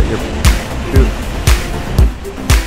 not up slow. Like set your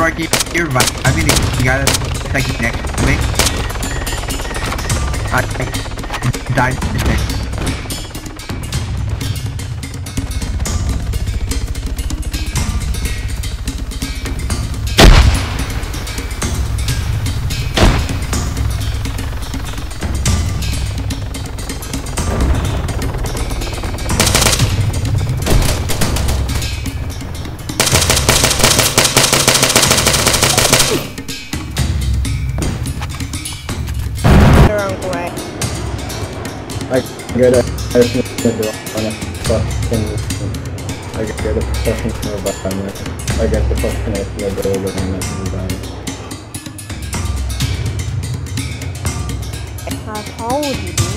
You, you're right. I mean, you gotta take it next to me. I died get a person on a fucking. I get a fucking environment. I get the fucking environment. I told you.